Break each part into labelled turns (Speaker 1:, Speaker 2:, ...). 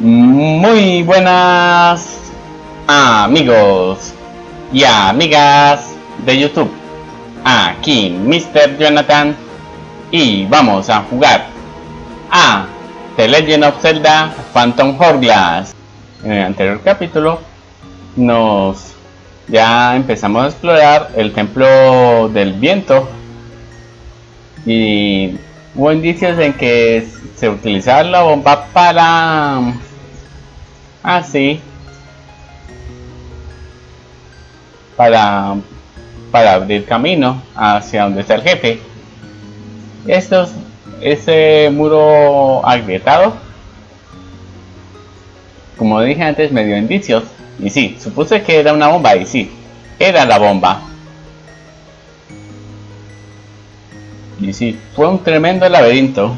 Speaker 1: Muy buenas amigos y amigas de YouTube. Aquí Mr. Jonathan y vamos a jugar a The Legend of Zelda Phantom Hourglass. En el anterior capítulo nos ya empezamos a explorar el templo del viento y hubo indicios en que se utilizaba la bomba para así para para abrir camino hacia donde está el jefe. Estos ese muro agrietado como dije antes me dio indicios. Y sí, supuse que era una bomba y sí, era la bomba. Y sí, fue un tremendo laberinto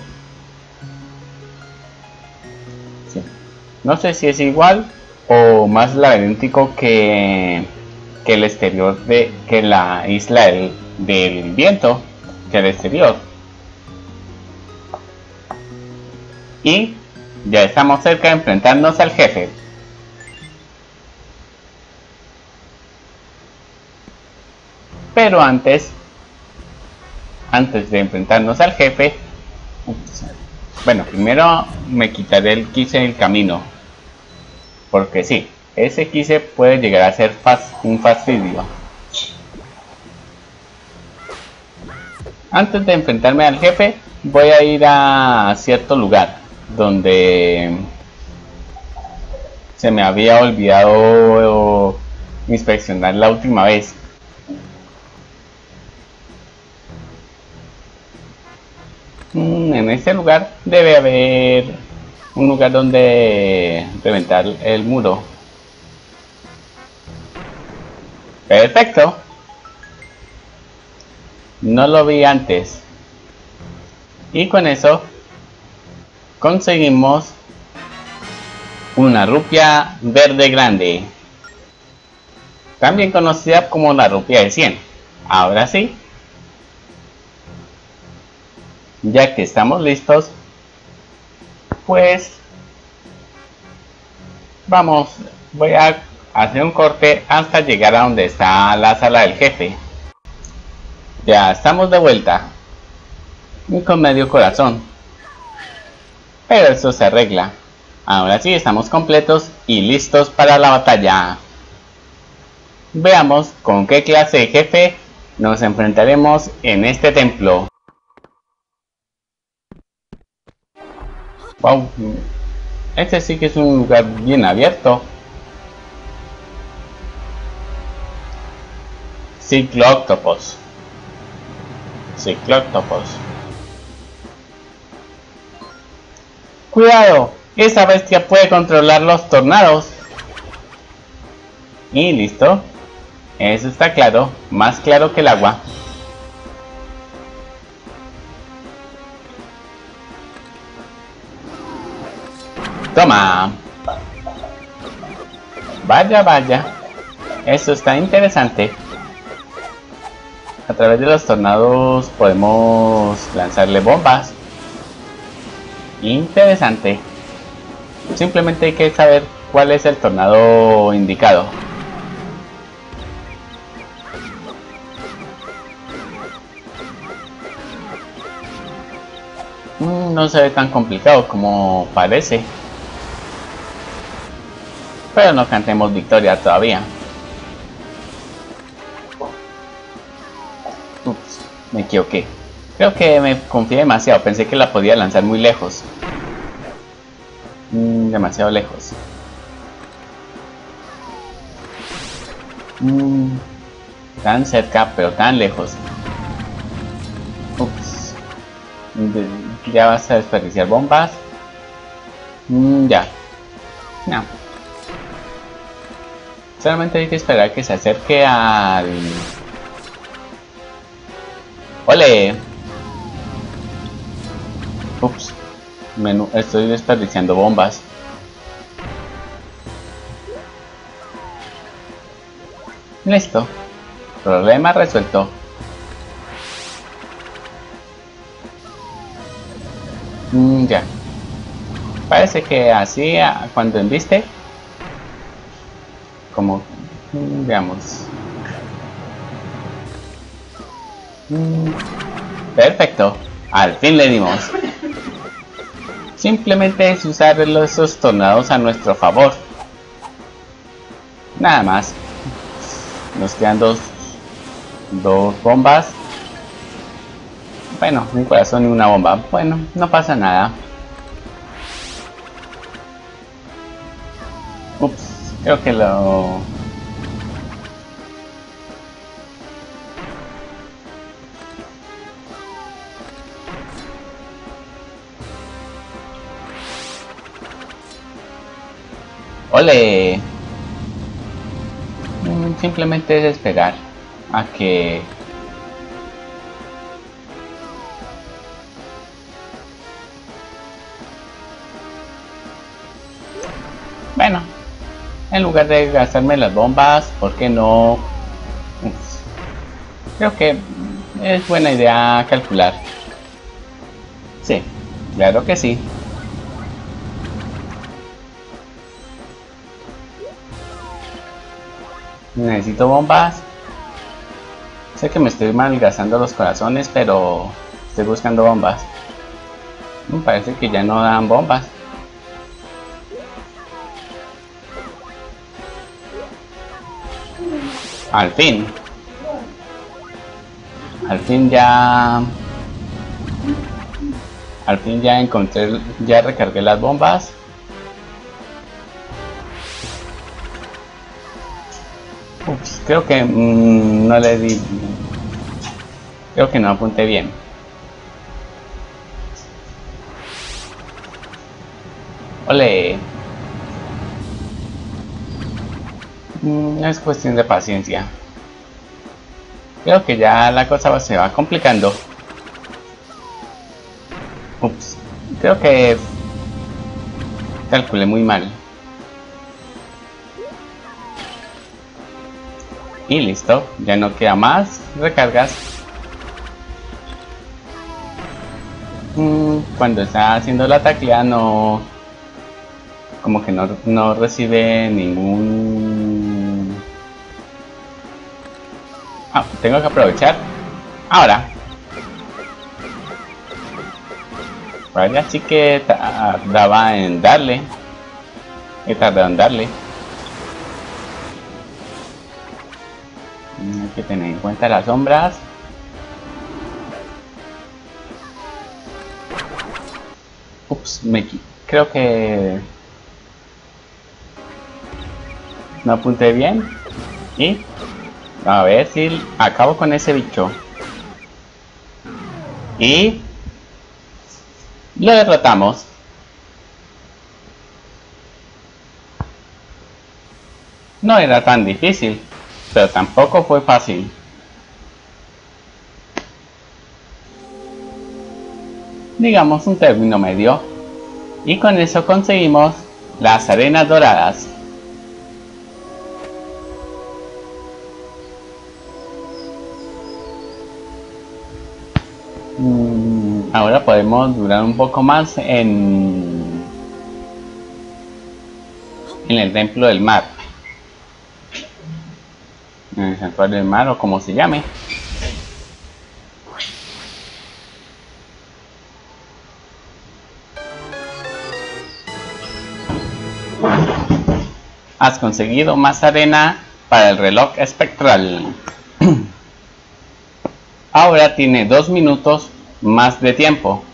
Speaker 1: No sé si es igual o más laberíntico que, que el exterior de que la isla del, del viento, que el exterior. Y ya estamos cerca de enfrentarnos al jefe. Pero antes, antes de enfrentarnos al jefe, bueno, primero me quitaré el quise del camino. Porque sí, ese quise puede llegar a ser un fastidio. Antes de enfrentarme al jefe, voy a ir a cierto lugar donde se me había olvidado inspeccionar la última vez. Mm, en este lugar debe haber un lugar donde reventar el muro. Perfecto. No lo vi antes. Y con eso conseguimos una rupia verde grande. También conocida como la rupia de 100. Ahora sí, ya que estamos listos, pues vamos, voy a hacer un corte hasta llegar a donde está la sala del jefe. Ya estamos de vuelta. Y con medio corazón. Pero eso se arregla. Ahora sí estamos completos y listos para la batalla. Veamos con qué clase de jefe nos enfrentaremos en este templo. Wow, este sí que es un lugar bien abierto. Cicloctopos. Cicloctopos. Cuidado, esa bestia puede controlar los tornados. Y listo. Eso está claro, más claro que el agua. Toma. Vaya, vaya. Eso está interesante. A través de los tornados podemos lanzarle bombas. Interesante. Simplemente hay que saber cuál es el tornado indicado. Mm, no se ve tan complicado como parece. Pero no cantemos victoria todavía. Ups, me equivoqué. Creo que me confié demasiado, pensé que la podía lanzar muy lejos. Mm, demasiado lejos. Mm, tan cerca, pero tan lejos. Ups. Ya vas a desperdiciar bombas. Mm, ya. No. Solamente hay que esperar que se acerque al... ¡Ole! Ups. Menú, estoy desperdiciando bombas. Listo. Problema resuelto. Mm, ya. Parece que así cuando enviste, como veamos. Mm, perfecto, al fin le dimos. Simplemente es usar esos tornados a nuestro favor. Nada más. Nos quedan dos, dos bombas. Bueno, un corazón y una bomba. Bueno, no pasa nada. Creo que lo... ¡Ole! Mm, simplemente es esperar a que Bueno, en lugar de gastarme las bombas, ¿por qué no? Creo que es buena idea calcular. Sí, claro que sí. Necesito bombas. Sé que me estoy malgastando los corazones, pero estoy buscando bombas. Me parece que ya no dan bombas. Al fin. Al fin ya... Al fin ya encontré, ya recargué las bombas. Ups, creo que mm, no le di... Creo que no apunté bien. Ole. Mm, es cuestión de paciencia. Creo que ya la cosa se va complicando. Creo que calculé muy mal. Y listo, ya no queda más recargas. Mm, cuando está haciendo la taclea no... Como que no, no recibe ningún Ah, tengo que aprovechar. Ahora. Vaya, sí que daba en darle. He tardado en darle. Hay que tener en cuenta las sombras. Ups, me creo que no apunté bien y a ver si acabo con ese bicho. Y lo derrotamos. No era tan difícil, pero tampoco fue fácil. Digamos un término medio. Y con eso conseguimos las arenas doradas. Ahora podemos durar un poco más en, en el templo del mar. En el santuario del mar o como se llame. Has conseguido más arena para el reloj espectral. Ahora tiene dos minutos más de tiempo.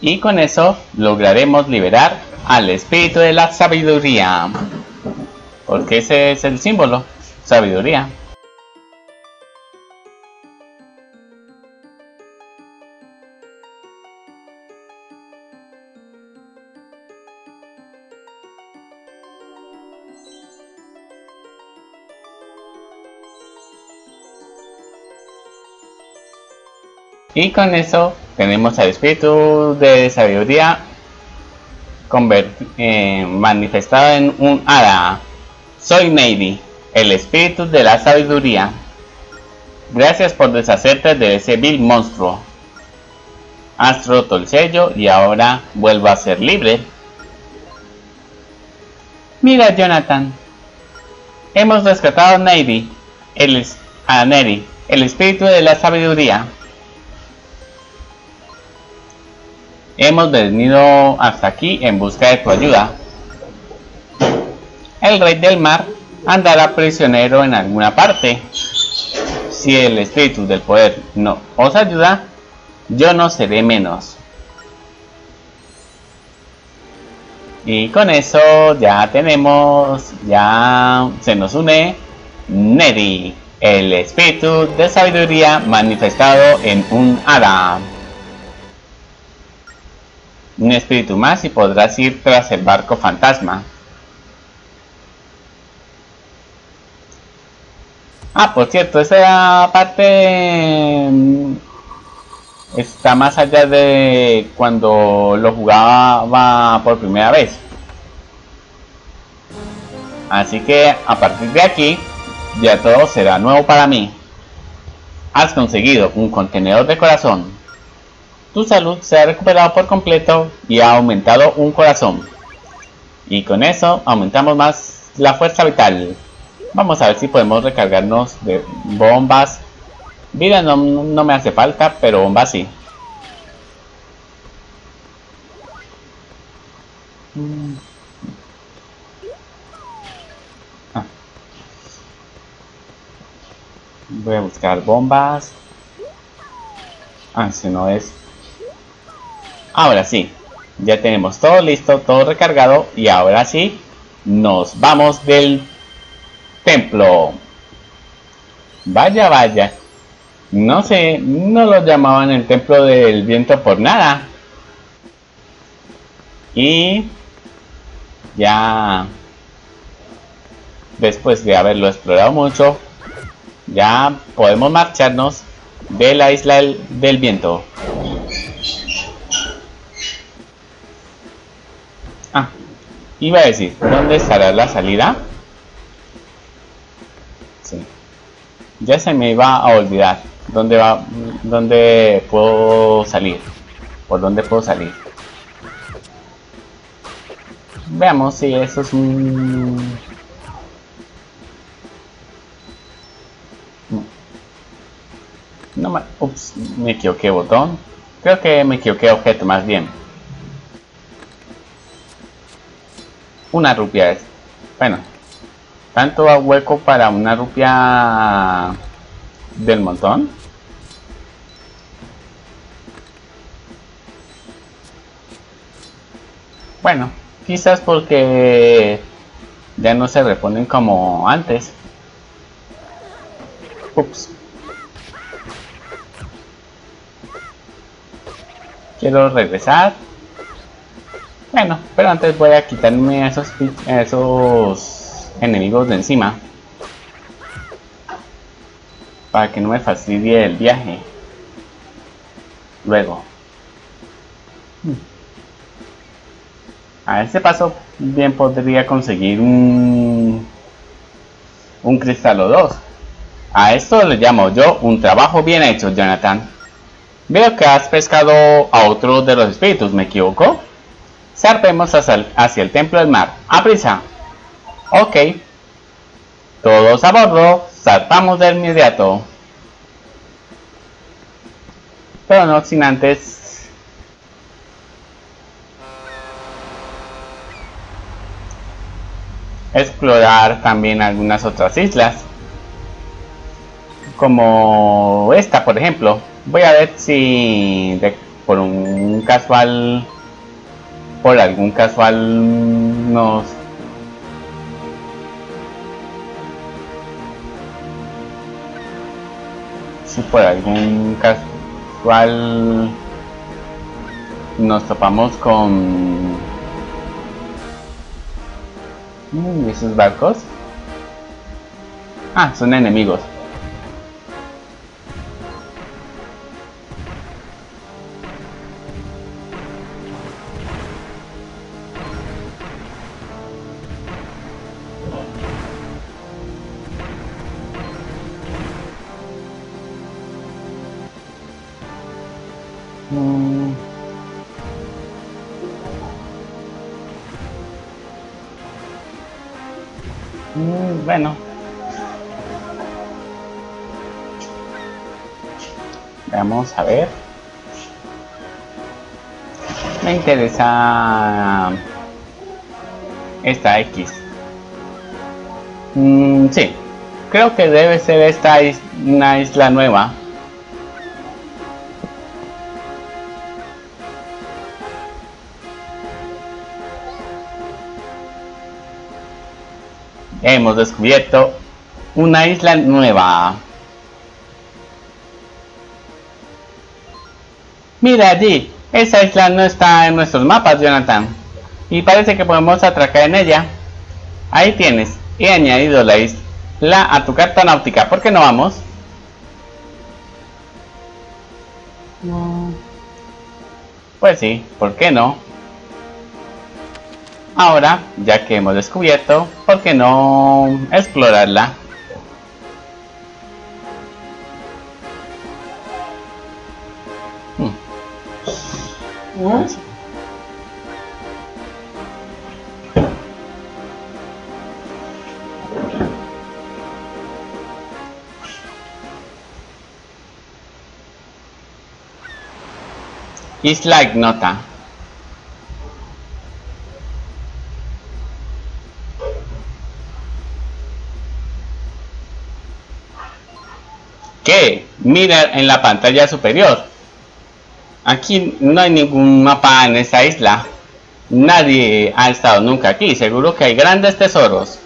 Speaker 1: Y con eso lograremos liberar al espíritu de la sabiduría. Porque ese es el símbolo, sabiduría. Y con eso tenemos al espíritu de sabiduría eh, manifestado en un hada. Soy Navy, el espíritu de la sabiduría. Gracias por deshacerte de ese vil monstruo. Has roto el sello y ahora vuelvo a ser libre. Mira, Jonathan. Hemos rescatado a Neri, el, el espíritu de la sabiduría. Hemos venido hasta aquí en busca de tu ayuda. El rey del mar andará prisionero en alguna parte. Si el espíritu del poder no os ayuda, yo no seré menos. Y con eso ya tenemos, ya se nos une Neri, el espíritu de sabiduría manifestado en un hada. Un espíritu más y podrás ir tras el barco fantasma. Ah, por cierto, esa parte mm, está más allá de cuando lo jugaba por primera vez. Así que a partir de aquí ya todo será nuevo para mí. Has conseguido un contenedor de corazón. Tu salud se ha recuperado por completo y ha aumentado un corazón. Y con eso aumentamos más la fuerza vital. Vamos a ver si podemos recargarnos de bombas. Vida no, no me hace falta, pero bombas sí. Ah. Voy a buscar bombas. Ah, si no es... Ahora sí. Ya tenemos todo listo, todo recargado. Y ahora sí, nos vamos del templo. Vaya, vaya. No sé, no lo llamaban el templo del viento por nada. Y ya después de haberlo explorado mucho, ya podemos marcharnos de la isla del, del viento. Iba a decir, ¿dónde estará la salida? Ya se me iba a olvidar dónde va, dónde puedo salir, por dónde puedo salir. Veamos si eso es un... No me... Ups, me equivoqué botón. Creo que me equivoqué objeto más bien. Una rupia es. Bueno, tanto hueco para una rupia del montón. Bueno, quizás porque ya no se reponen como antes. Ups. Quiero regresar. Bueno, pero antes voy a quitarme esos esos enemigos de encima. Para que no me fastidie el viaje. Luego. A ese paso bien podría conseguir un un cristal o dos. A esto le llamo yo un trabajo bien hecho Jonathan. Veo que has pescado a otro de los espíritus ¿me equivoco? Zarpemos hacia el templo del mar. ¡A prisa! Ok. Todos a bordo, saltamos de inmediato. Pero no sin antes... Explorar también algunas otras islas. Como esta, por ejemplo. Voy a ver si por un casual... Por algún casual nos por algún casual nos topamos con mm, esos barcos. Ah son enemigos Mm. Bueno. Vamos a ver. Me interesa esta X. Mm, sí, creo que debe ser esta una isla nueva. Hemos descubierto una isla nueva. Mira allí, esa isla no está en nuestros mapas, Jonathan. Y parece que podemos atracar en ella. Ahí tienes. He añadido la isla a tu carta náutica. ¿Por qué no vamos? Pues sí, ¿por qué no? Ahora, ya que hemos descubierto, ¿por qué no explorarla? Hmm. Isla Ignota. ¿Qué? Mira en la pantalla superior. Aquí no hay ningún mapa en esta isla. Nadie ha estado nunca aquí. Seguro que hay grandes tesoros.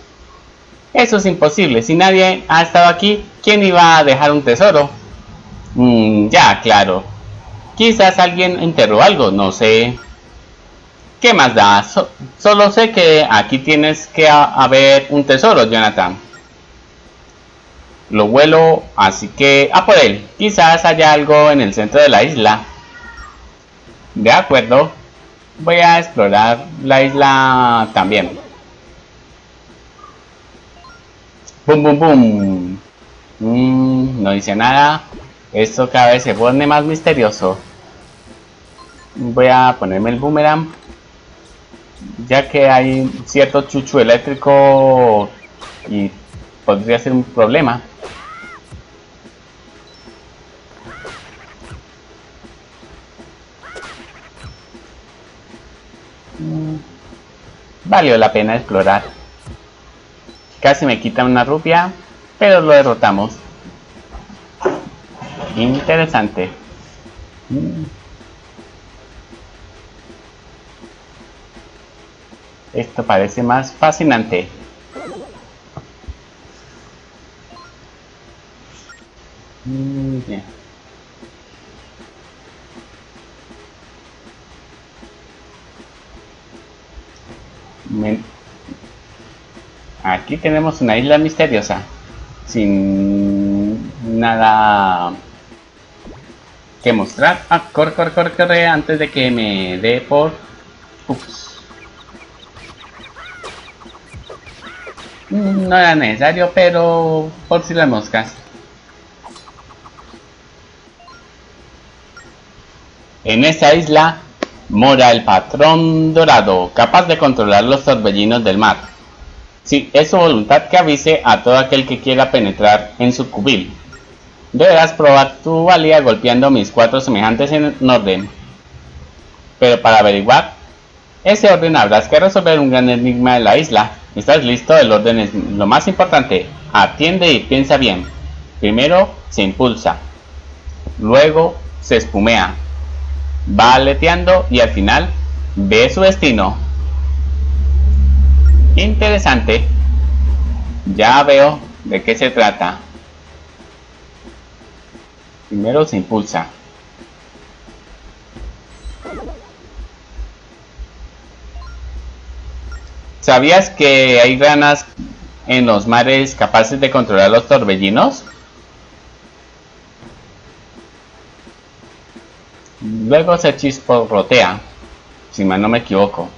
Speaker 1: Eso es imposible. Si nadie ha estado aquí, ¿quién iba a dejar un tesoro? Mm, ya, claro. Quizás alguien enterró algo, no sé. ¿Qué más da? solo sé que aquí tienes que haber un tesoro, Jonathan. Lo vuelo, así que a por él. Quizás haya algo en el centro de la isla. De acuerdo. Voy a explorar la isla también. Bum, bum, bum. Mm, no dice nada. Esto cada vez se pone más misterioso. Voy a ponerme el boomerang. Ya que hay cierto chuchu eléctrico y podría ser un problema. Valió la pena explorar. Casi me quita una rupia, pero lo derrotamos. Interesante. Esto parece más fascinante. Aquí tenemos una isla misteriosa. Sin nada que mostrar. Ah, corre, corre, corre, corre antes de que me dé por... No era necesario, pero por si las moscas. En esa isla mora el patrón dorado, capaz de controlar los torbellinos del mar. Si es su voluntad que avise a todo aquel que quiera penetrar en su cubil. Deberás probar tu valía golpeando mis cuatro semejantes en orden. Pero para averiguar ese orden habrás que resolver un gran enigma de la isla. ¿Estás listo? El orden es lo más importante. Atiende y piensa bien. Primero se impulsa. Luego se espumea va aleteando y al final ve su destino. Interesante. Ya veo de qué se trata. Primero se impulsa. ¿Sabías que hay ranas en los mares capaces de controlar los torbellinos? Luego se chisporrotea, si mal no me equivoco.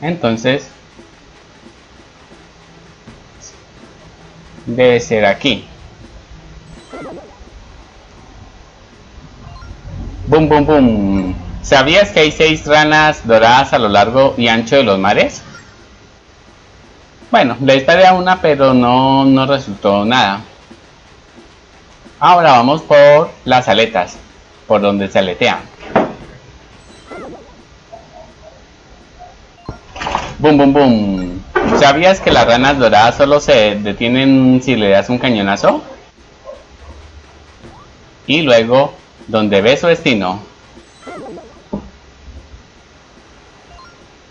Speaker 1: Entonces, debe ser aquí. Boom, boom, boom. ¿Sabías que hay seis ranas doradas a lo largo y ancho de los mares? Bueno, le a una, pero no, no resultó nada. Ahora vamos por las aletas, por donde se aletea. Boom, boom, boom. ¿Sabías que las ranas doradas solo se detienen si le das un cañonazo? Y luego, donde ve su destino.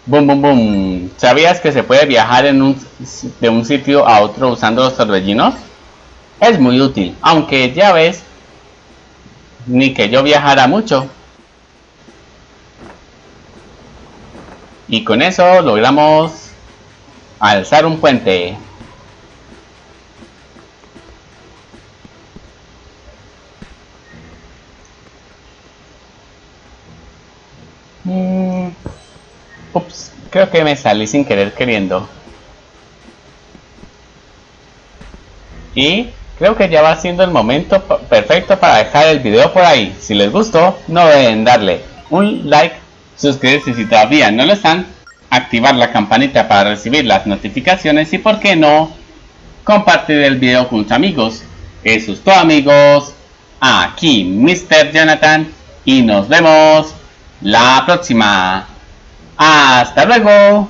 Speaker 1: Boom, boom, boom. ¿Sabías que se puede viajar en un, de un sitio a otro usando los torbellinos? Es muy útil, aunque ya ves, ni que yo viajara mucho. Y con eso logramos alzar un puente. Mm, ups, creo que me salí sin querer queriendo. Y creo que ya va siendo el momento perfecto para dejar el video por ahí. Si les gustó, no deben darle un like, suscribirse si todavía no lo están, activar la campanita para recibir las notificaciones y por qué no, compartir el video con sus amigos. Eso es todo amigos. Aquí Mr. Jonathan y nos vemos la próxima. Hasta luego.